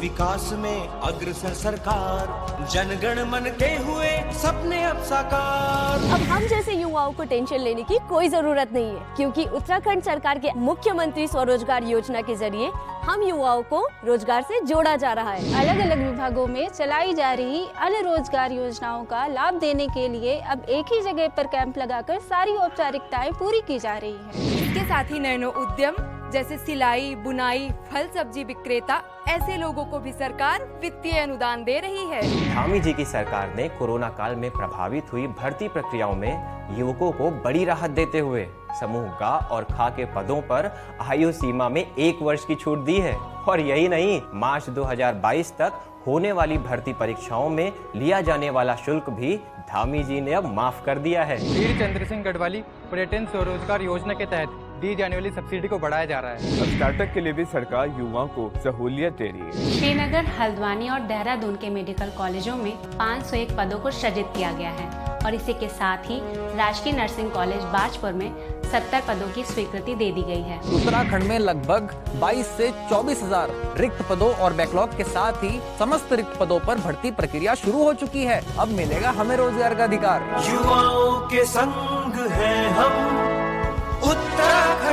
विकास में अग्रसर सरकार जनगण मन के हुए सपने अब साकार। अब हम जैसे युवाओं को टेंशन लेने की कोई ज़रूरत नहीं है क्योंकि उत्तराखंड सरकार के मुख्यमंत्री स्वरोजगार योजना के ज़रिए हम युवाओं को रोज़गार से जोड़ा जा रहा है। अलग अलग विभागों में चलाई जा रही अन्य रोज़गार योजनाओं का लाभ देने के लिए अब एक ही जगह पर कैंप लगाकर सारी औपचारिकताएँ पूरी की जा रही है। इसके साथ ही नैनो उद्यम जैसे सिलाई बुनाई फल सब्ज़ी विक्रेता ऐसे लोगों को भी सरकार वित्तीय अनुदान दे रही है। धामी जी की सरकार ने कोरोना काल में प्रभावित हुई भर्ती प्रक्रियाओं में युवकों को बड़ी राहत देते हुए समूह गा और खा के पदों पर आयु सीमा में एक वर्ष की छूट दी है। और यही नहीं मार्च 2022 तक होने वाली भर्ती परीक्षाओं में लिया जाने वाला शुल्क भी धामी जी ने अब माफ़ कर दिया है। वीर चंद्र सिंह गढ़वाली पर्यटन स्वरोजगार योजना के तहत दी जाने वाली सब्सिडी को बढ़ाया जा रहा है। अब स्टार्टअप के लिए भी सरकार युवाओं को सहूलियत दे रही है। श्रीनगर हल्द्वानी और देहरादून के मेडिकल कॉलेजों में 501 पदों को सृजित किया गया है और इसी के साथ ही राजकीय नर्सिंग कॉलेज बाजपुर में 70 पदों की स्वीकृति दे दी गई है। उत्तराखंड में लगभग 22 से चौबीस हज़ार रिक्त पदों और बैकलॉग के साथ ही समस्त रिक्त पदों पर भर्ती प्रक्रिया शुरू हो चुकी है। अब मिलेगा हमें रोज़गार का अधिकार। युवाओं के संग है हम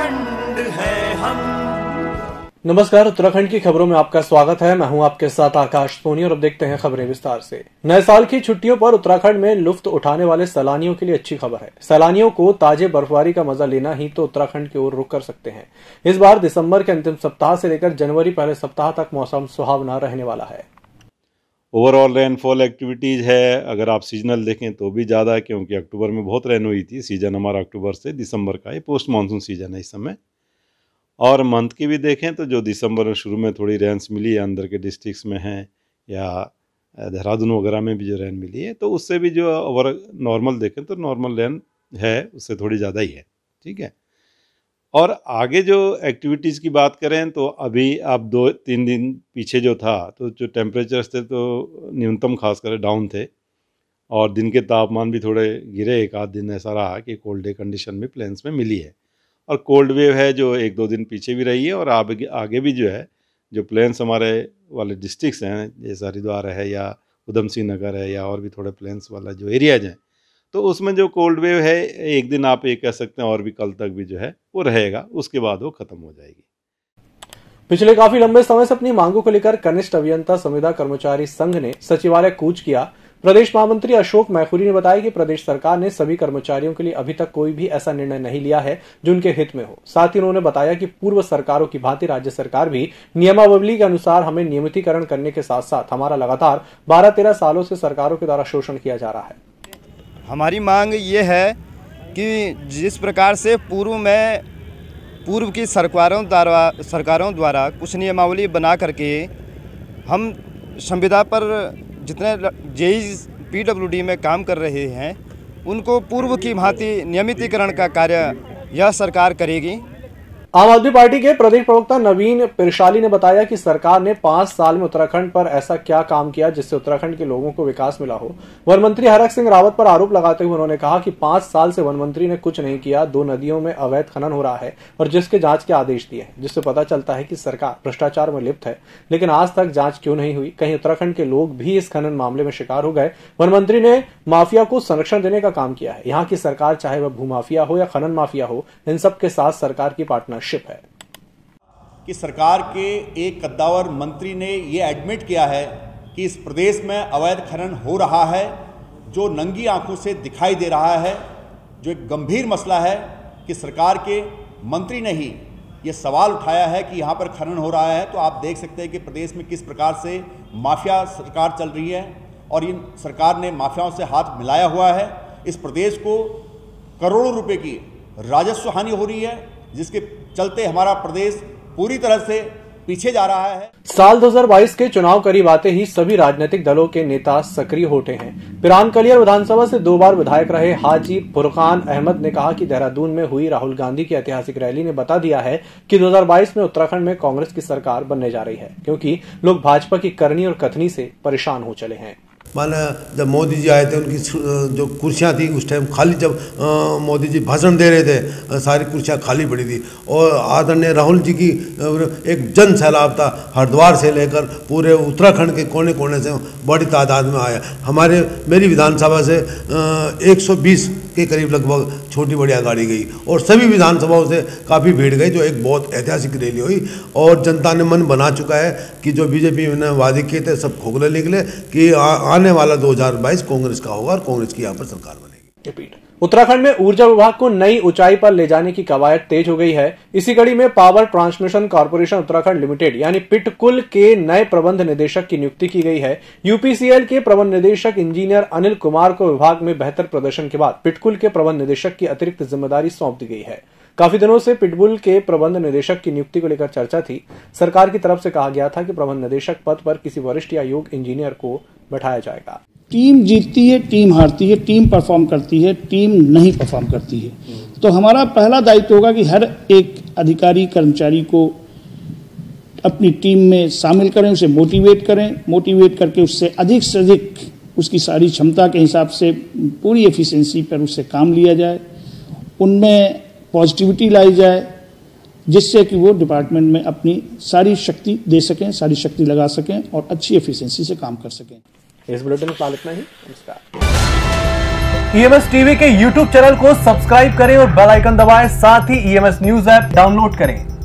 उत्तराखंड है हम। नमस्कार, उत्तराखंड की खबरों में आपका स्वागत है। मैं हूँ आपके साथ आकाश सोनी और अब देखते हैं खबरें विस्तार से। नए साल की छुट्टियों पर उत्तराखंड में लुफ्त उठाने वाले सैलानियों के लिए अच्छी खबर है। सैलानियों को ताजे बर्फबारी का मज़ा लेना ही तो उत्तराखंड की ओर रुक कर सकते हैं। इस बार दिसंबर के अंतिम सप्ताह से लेकर जनवरी पहले सप्ताह तक मौसम सुहावना रहने वाला है। ओवरऑल रेनफॉल एक्टिविटीज़ है, अगर आप सीजनल देखें तो भी ज़्यादा है, क्योंकि अक्टूबर में बहुत रेन हुई थी सीज़न हमारा अक्टूबर से दिसंबर का, ये पोस्ट मानसून सीज़न है इस समय। और मंथ की भी देखें तो जो दिसंबर में शुरू में थोड़ी रेंस मिली है अंदर के डिस्ट्रिक्स में हैं, या देहरादून वगैरह में भी जो रेन मिली है तो उससे भी जो ओवर नॉर्मल देखें तो नॉर्मल रेन है, उससे थोड़ी ज़्यादा ही है, ठीक है? और आगे जो एक्टिविटीज़ की बात करें तो अभी आप दो, तीन दिन पीछे जो था तो जो टेम्परेचर्स थे तो न्यूनतम खास कर डाउन थे। और दिन के तापमान भी थोड़े गिरे, एक आध दिन ऐसा रहा कि कोल्ड डे कंडीशन भी प्लेन्स में मिली है। और कोल्ड वेव है जो एक, दो दिन पीछे भी रही है, और आगे आगे भी जो है, जो प्लेन्स हमारे वाले डिस्ट्रिक्स हैं, जैसे हरिद्वार है या उधम सिंह नगर है, या और भी थोड़े प्लेन्स वाला जो एरियाज़ हैं तो उसमें जो कोल्ड वेव है, एक दिन आप ये कह सकते हैं और भी कल तक भी जो है, वो रहेगा, उसके बाद वो खत्म हो जाएगी। पिछले काफ़ी लंबे समय से अपनी मांगों को लेकर कनिष्ठ अभियंता संविदा कर्मचारी संघ ने सचिवालय कूच किया। प्रदेश महामंत्री अशोक मैखुरी ने बताया कि प्रदेश सरकार ने सभी कर्मचारियों के लिए अभी तक कोई भी ऐसा निर्णय नहीं लिया है, जो उनके हित में हो। साथ ही उन्होंने बताया कि पूर्व सरकारों की भांति राज्य सरकार भी नियमावली के अनुसार हमें नियमितीकरण करने के साथ साथ हमारा लगातार बारह तेरह सालों से सरकारों के द्वारा शोषण किया जा रहा है। हमारी मांग ये है कि जिस प्रकार से पूर्व में पूर्व की सरकारों द्वारा सरकारों द्वारा कुछ नियमावली बना करके हम संविदा पर जितने जे पीडब्ल्यूडी में काम कर रहे हैं, उनको पूर्व की भांति नियमितीकरण का कार्य यह सरकार करेगी। आम आदमी पार्टी के प्रदेश प्रवक्ता नवीन पिरशाली ने बताया कि सरकार ने पाँच साल में उत्तराखंड पर ऐसा क्या काम किया जिससे उत्तराखंड के लोगों को विकास मिला हो। वन मंत्री हरक सिंह रावत पर आरोप लगाते हुए उन्होंने कहा कि पाँच साल से वन मंत्री ने कुछ नहीं किया, दो नदियों में अवैध खनन हो रहा है और जिसके जाँच के आदेश दिए जिससे पता चलता है कि सरकार भ्रष्टाचार में लिप्त है। लेकिन आज तक जाँच क्यों नहीं हुई? कहीं उत्तराखंड के लोग भी इस खनन मामले में शिकार हो गए? वन मंत्री ने माफिया को संरक्षण देने का काम किया है। यहाँ की सरकार चाहे वह भूमाफिया हो या खनन माफिया हो, इन सबके साथ सरकार की पार्टनरशिप है। कि सरकार के एक कद्दावर मंत्री ने ये एडमिट किया है कि इस प्रदेश में अवैध खनन हो रहा है, जो नंगी आँखों से दिखाई दे रहा है, जो एक गंभीर मसला है कि सरकार के मंत्री ने ही ये सवाल उठाया है कि यहाँ पर खनन हो रहा है। तो आप देख सकते हैं कि प्रदेश में किस प्रकार से माफिया सरकार चल रही है और इन सरकार ने माफियाओं से हाथ मिलाया हुआ है। इस प्रदेश को करोड़ों रुपए की राजस्व हानि हो रही है। जिसके चलते हमारा प्रदेश पूरी तरह से पीछे जा रहा है। साल 2022 के चुनाव करीब आते ही सभी राजनीतिक दलों के नेता सक्रिय होते हैं। पिरान कलियर विधानसभा से दो बार विधायक रहे हाजी फुरकान अहमद ने कहा कि देहरादून में हुई राहुल गांधी की ऐतिहासिक रैली ने बता दिया है कि 2022 में उत्तराखंड में कांग्रेस की सरकार बनने जा रही है, क्योंकि लोग भाजपा की करनी और कथनी से परेशान हो चले हैं। माना जब मोदी जी आए थे, उनकी जो कुर्सियाँ थी, उस टाइम खाली जब मोदी जी भाषण दे रहे थे सारी कुर्सियाँ खाली पड़ी थी। और आदरणीय राहुल जी की एक जन सैलाब था, हरिद्वार से लेकर पूरे उत्तराखंड के कोने कोने से बड़ी तादाद में आया। हमारे, मेरी विधानसभा से 120 के करीब लगभग छोटी बढ़िया गाड़ी गई और सभी विधानसभाओं से काफ़ी भीड़ गई जो एक बहुत ऐतिहासिक रैली हुई। और जनता ने मन बना चुका है कि जो बीजेपी ने वादे किए थे सब खोखले निकले कि आ, आने वाला 2022 कांग्रेस का होगा और कांग्रेस की यहाँ पर सरकार बनेगी। उत्तराखंड में ऊर्जा विभाग को नई ऊंचाई पर ले जाने की कवायद तेज हो गई है। इसी कड़ी में power transmission corporation Uttarakhand limited, यानी पिटकुल के नए प्रबंध निदेशक की नियुक्ति की गई है। यूपीसीएल के प्रबंध निदेशक इंजीनियर अनिल कुमार को विभाग में बेहतर प्रदर्शन के बाद पिटकुल के प्रबंध निदेशक की अतिरिक्त ज़िम्मेदारी सौंप दी गई है। काफ़ी दिनों से पिटबुल के प्रबंध निदेशक की नियुक्ति को लेकर चर्चा थी। सरकार की तरफ़ से कहा गया था कि प्रबंध निदेशक पद पर किसी वरिष्ठ या योग इंजीनियर को बैठाया जाएगा। टीम जीतती है, टीम हारती है, टीम परफॉर्म करती है, टीम नहीं परफॉर्म करती है। तो हमारा पहला दायित्व होगा कि हर एक अधिकारी, कर्मचारी को अपनी टीम में शामिल करें, उसे मोटिवेट करें। मोटिवेट करके उससे अधिक से अधिक उसकी सारी क्षमता के हिसाब से पूरी एफिशिएंसी पर उससे काम लिया जाए। उनमें पॉजिटिविटी लाई जाए जिससे कि वो डिपार्टमेंट में अपनी सारी शक्ति दे सकें सारी शक्ति लगा सकें और अच्छी एफिशिएंसी से काम कर सकें। इस बुलेटिन में इतना ही नमस्कार। ईएमएस टीवी के यूट्यूब चैनल को सब्सक्राइब करें और बेल आइकन दबाएँ साथ ही ईएमएस न्यूज़ ऐप डाउनलोड करें।